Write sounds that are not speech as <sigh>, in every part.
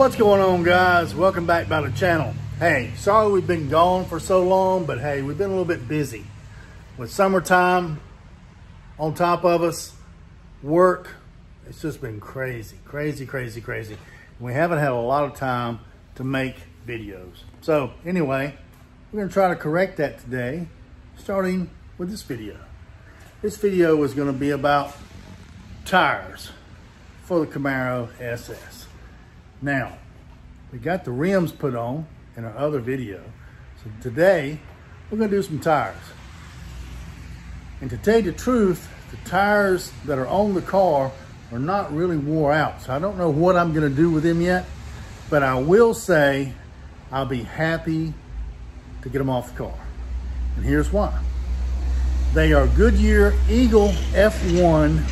What's going on guys? Welcome back by the channel. Hey, sorry we've been gone for so long, but hey, we've been a little bit busy. With summertime on top of us, work, it's just been crazy, crazy, crazy, crazy. We haven't had a lot of time to make videos. So anyway, we're gonna try to correct that today, starting with this video. This video is gonna be about tires for the Camaro SS. Now, we got the rims put on in our other video. So today, we're gonna do some tires. And to tell you the truth, the tires that are on the car are not really wore out. So I don't know what I'm gonna do with them yet, but I will say I'll be happy to get them off the car. And here's why. They are Goodyear Eagle F1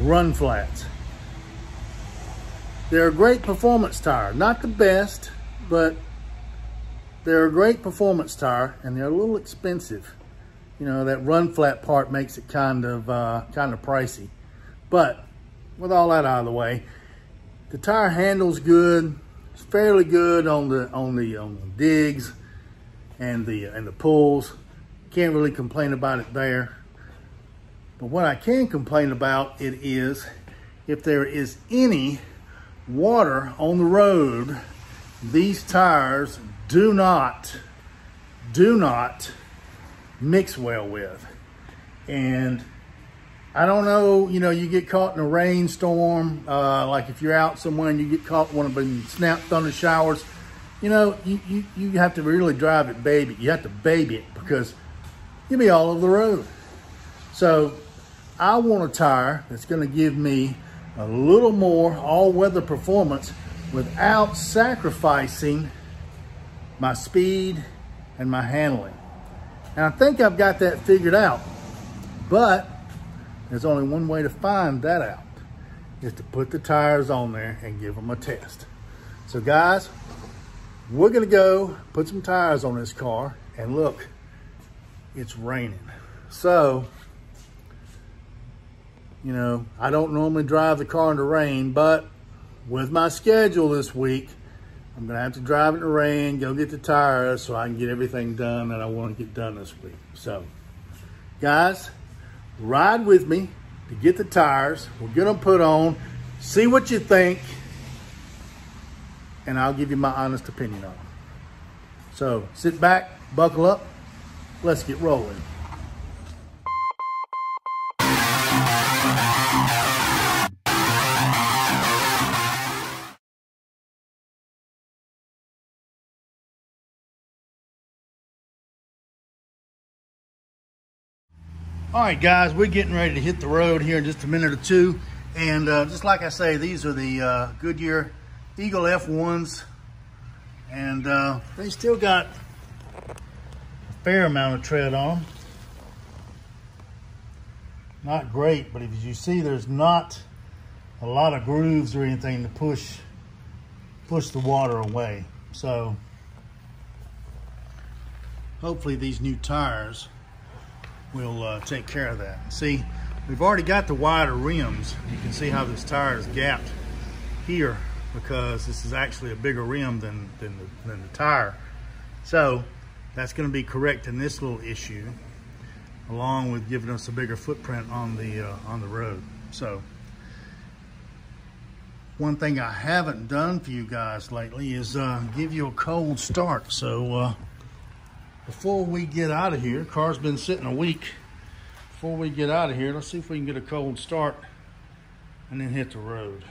run flats. They're a great performance tire. Not the best, but they're a great performance tire and they're a little expensive. You know, that run flat part makes it kind of, uh, kind of pricey. But with all that out of the way, the tire handles good. It's fairly good on the, on the, on the digs and the, and the pulls. Can't really complain about it there. But what I can complain about it is if there is any water on the road, these tires do not, do not mix well with. And I don't know, you know, you get caught in a rainstorm, uh, like if you're out somewhere and you get caught one of them snap thunder showers, you know, you, you, you have to really drive it baby. You have to baby it because you'll be all over the road. So I want a tire that's going to give me a little more all-weather performance without sacrificing my speed and my handling. And I think I've got that figured out, but there's only one way to find that out, is to put the tires on there and give them a test. So guys, we're gonna go put some tires on this car and look, it's raining. So you know, I don't normally drive the car in the rain, but with my schedule this week, I'm gonna have to drive in the rain, go get the tires so I can get everything done that I wanna get done this week. So, guys, ride with me to get the tires. We'll get them put on, see what you think, and I'll give you my honest opinion on them. So, sit back, buckle up, let's get rolling. All right, guys, we're getting ready to hit the road here in just a minute or two. And uh, just like I say, these are the uh, Goodyear Eagle F1s. And uh, they still got a fair amount of tread on them. Not great, but as you see, there's not a lot of grooves or anything to push push the water away. So hopefully these new tires will uh, take care of that. See, we've already got the wider rims. You can see how this tire is gapped here because this is actually a bigger rim than, than, the, than the tire. So that's gonna be correcting this little issue along with giving us a bigger footprint on the, uh, on the road. So one thing I haven't done for you guys lately is uh, give you a cold start. So uh, before we get out of here, car's been sitting a week. Before we get out of here, let's see if we can get a cold start and then hit the road.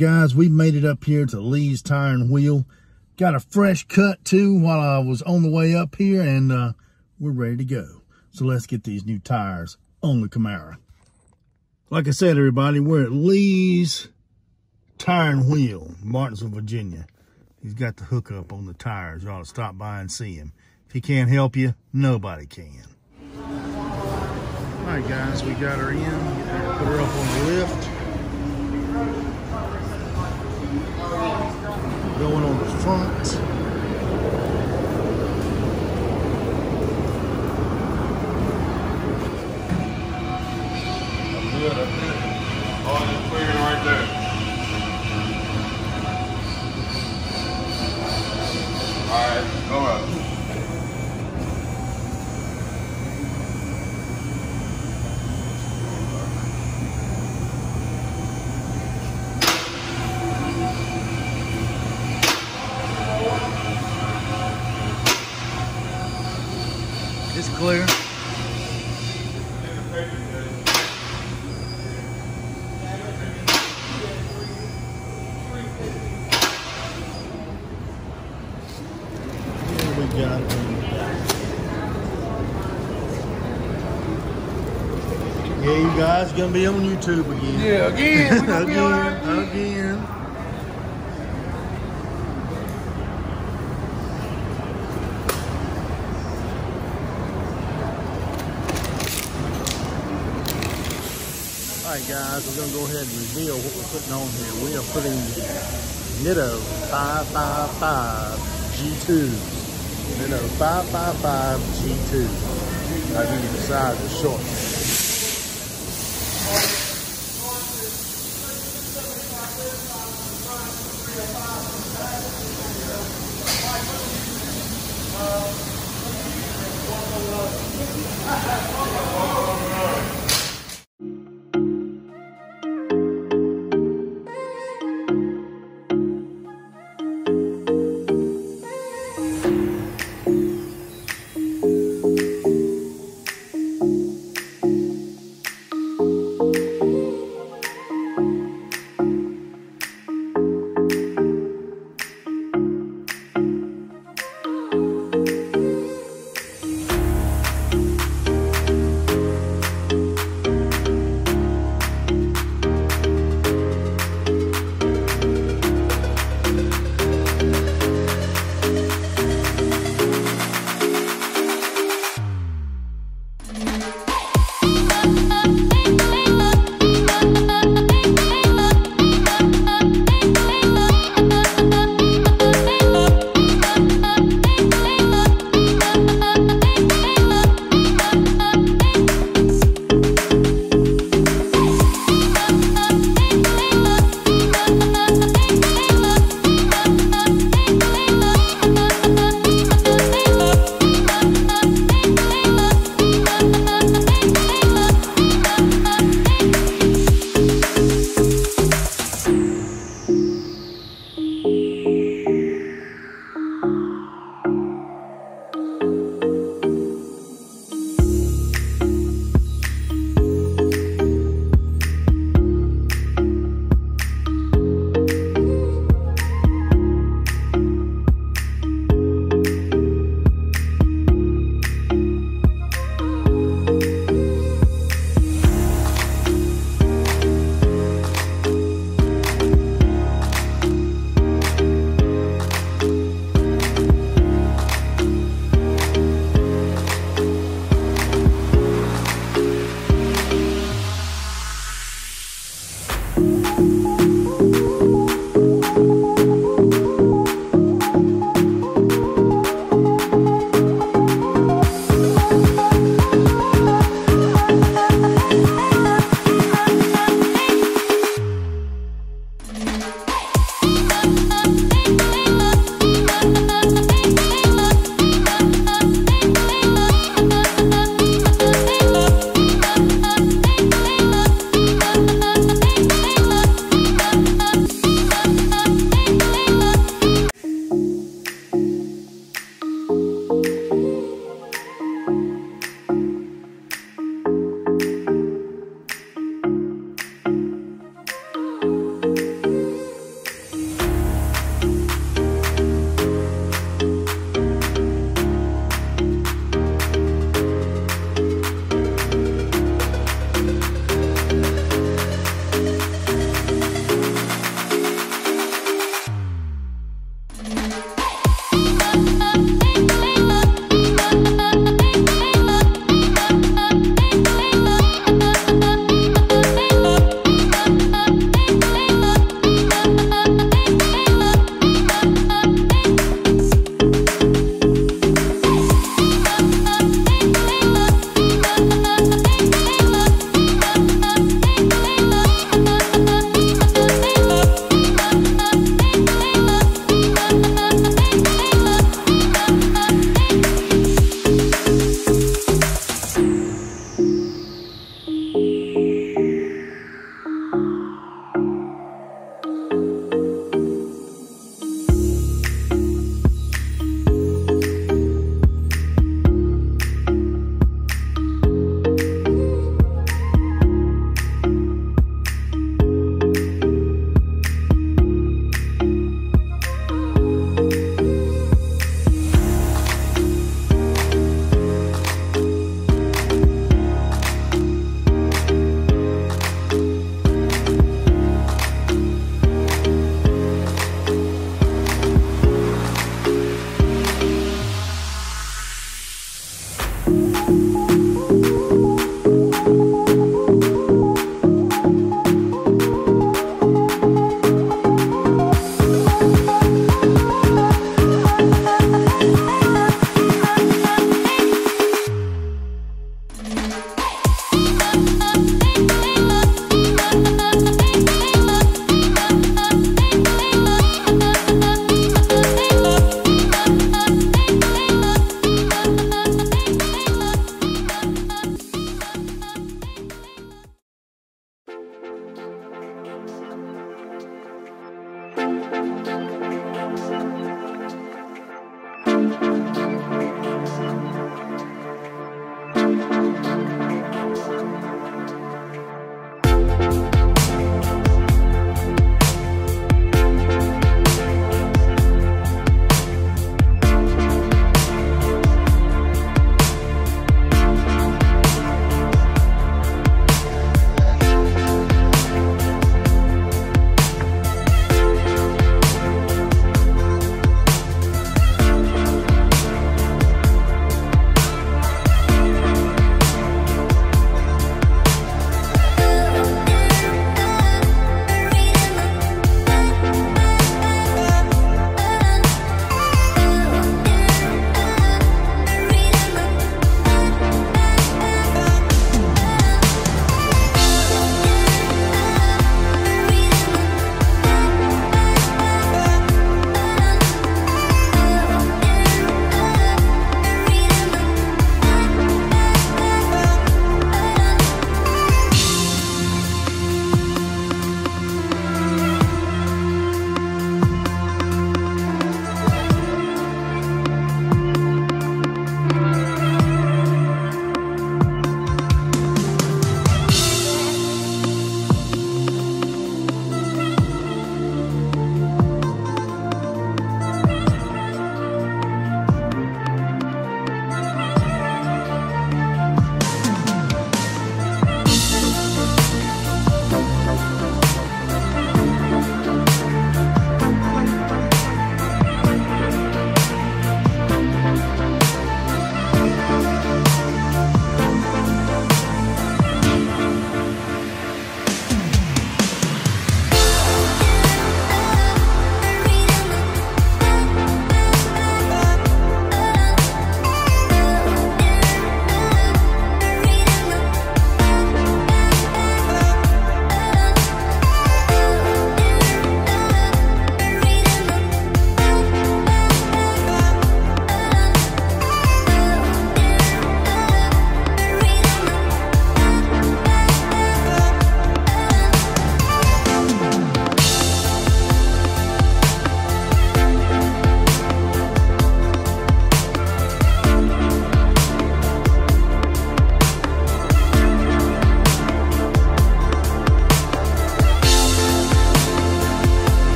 Guys, we made it up here to Lee's Tire and Wheel. Got a fresh cut too while I was on the way up here and uh, we're ready to go. So let's get these new tires on the Camaro. Like I said, everybody, we're at Lee's Tire and Wheel, Martinsville, Virginia. He's got the hookup on the tires. You ought to stop by and see him. If he can't help you, nobody can. All All right, guys, we got her in. Put her up on the lift. Going on the front. We got Yeah, you guys gonna be on YouTube again. Yeah, again, we gonna be on <laughs> again, again. All right, guys, we're gonna go ahead and reveal what we're putting on here. We are putting the Nitto 555 G2. You know, 555 G2. I give you the size is short.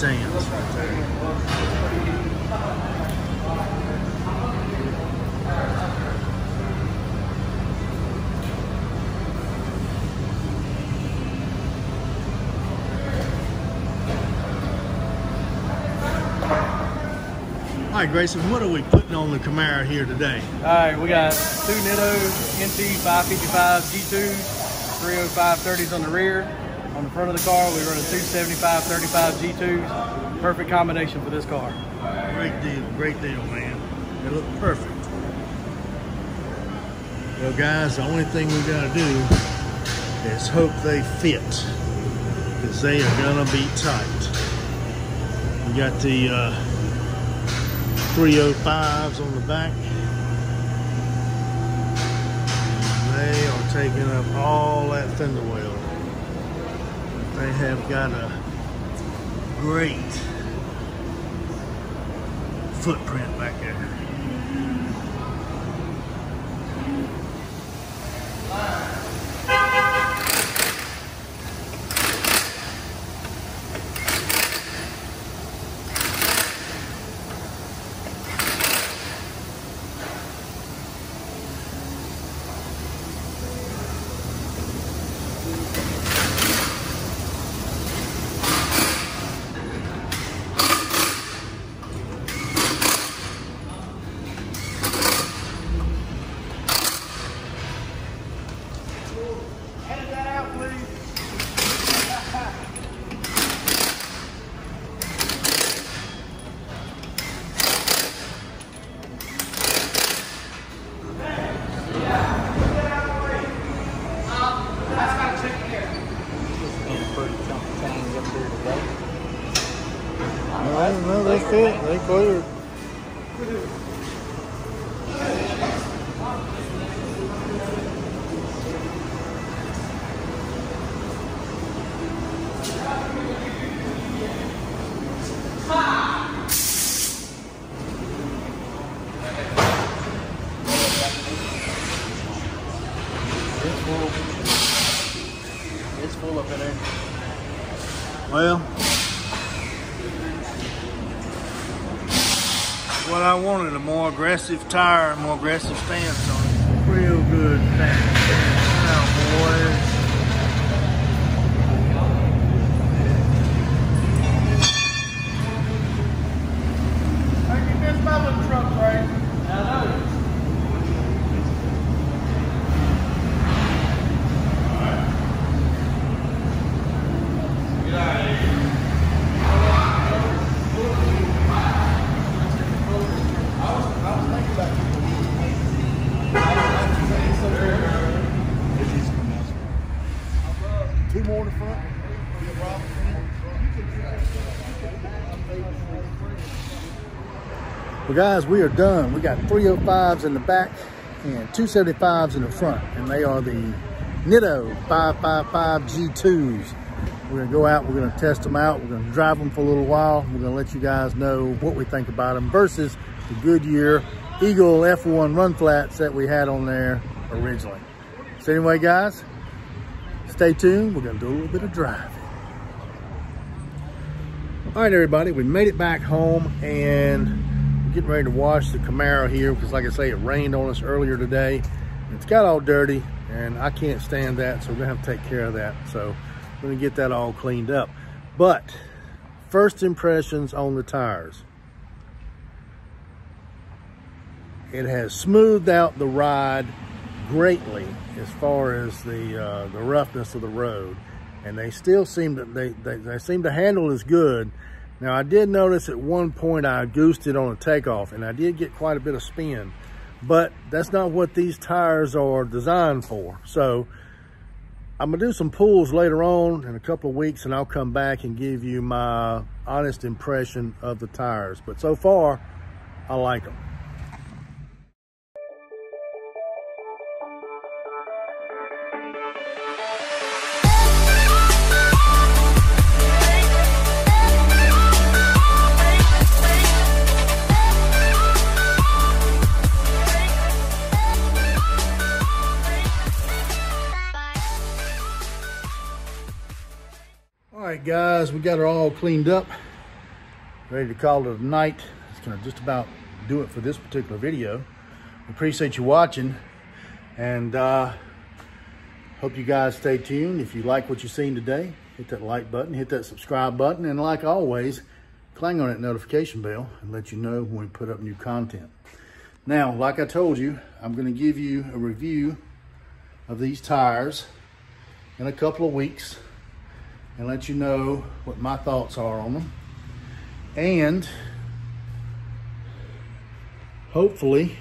There. All right, Grayson, what are we putting on the Camaro here today? All right, we got two Nitto NT 555 G2s, 305 30s on the rear. Front of the car, we run a 275 35 G2s. Perfect combination for this car. Great deal, great deal, man. They look perfect. Well, guys, the only thing we gotta do is hope they fit, because they are gonna be tight. We got the uh, 305s on the back. They are taking up all that fender well. They have got a great footprint back there. It's full. It's full up in there. Well, what I wanted, a more aggressive tire, more aggressive stance on it. Real good stance. Now, boys. Hey, you missed my little truck, right? I know. Two more in the front. Well, guys, we are done. We got 305s in the back and 275s in the front, and they are the Nitto 555 G2s. We're gonna go out, we're gonna test them out, we're gonna drive them for a little while. We're gonna let you guys know what we think about them versus the Goodyear Eagle F1 run flats that we had on there originally. So anyway, guys, stay tuned. We're gonna do a little bit of driving. All right, everybody, we made it back home and getting ready to wash the Camaro here because like I say, it rained on us earlier today. It's got all dirty and I can't stand that, so we're gonna have to take care of that. So we're gonna get that all cleaned up. But first impressions on the tires. It has smoothed out the ride greatly as far as the uh, the roughness of the road, and they still seem to they, they they seem to handle as good. Now I did notice at one point I goosed it on a takeoff, and I did get quite a bit of spin, but that's not what these tires are designed for. So I'm gonna do some pulls later on in a couple of weeks, and I'll come back and give you my honest impression of the tires. But so far, I like them. Guys, we got it all cleaned up. Ready to call it a night. It's gonna just about do it for this particular video. Appreciate you watching and uh, hope you guys stay tuned. If you like what you've seen today, hit that like button, hit that subscribe button, and like always, clang on that notification bell and let you know when we put up new content. Now, like I told you, I'm gonna give you a review of these tires in a couple of weeks and let you know what my thoughts are on them. And hopefully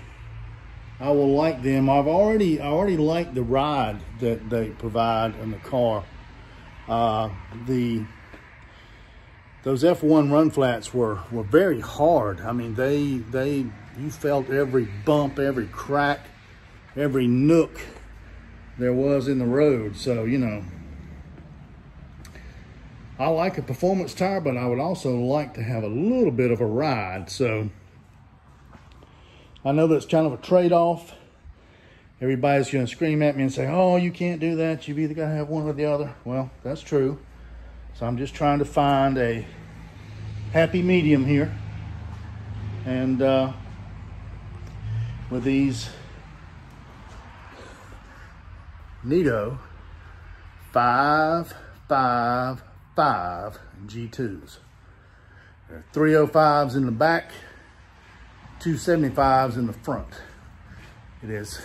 I will like them. I've already I already like the ride that they provide in the car. Uh, the those F1 run flats were were very hard. I mean, they they you felt every bump, every crack, every nook there was in the road. So you know, I like a performance tire, but I would also like to have a little bit of a ride. So. I know that's kind of a trade-off. Everybody's going to scream at me and say, oh, you can't do that. You've either got to have one or the other. Well, that's true. So I'm just trying to find a happy medium here. And uh, with these Nitto 555 G2s. There are 305s in the back 275s in the front. It is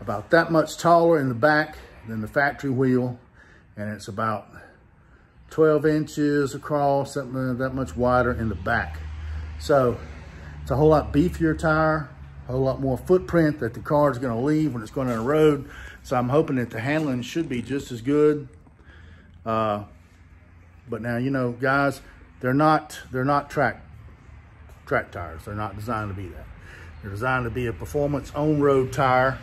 about that much taller in the back than the factory wheel, and it's about 12 inches across, something that much wider in the back. So it's a whole lot beefier tire, a whole lot more footprint that the car is gonna leave when it's going on the road. So I'm hoping that the handling should be just as good. Uh, but now, you know, guys, they're not, they're not track track tires. They're not designed to be that. They're designed to be a performance on-road tire.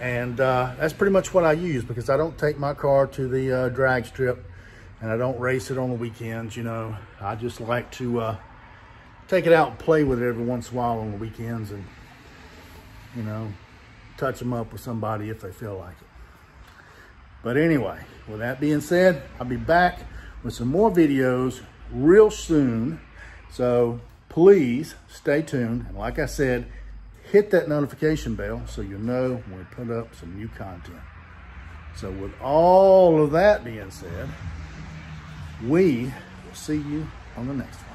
And uh, that's pretty much what I use because I don't take my car to the uh, drag strip and I don't race it on the weekends, you know. I just like to uh, take it out and play with it every once in a while on the weekends and, you know, touch them up with somebody if they feel like it. But anyway, with that being said, I'll be back with some more videos real soon. So please stay tuned. And like I said, hit that notification bell so you know when we put up some new content. So with all of that being said, we will see you on the next one.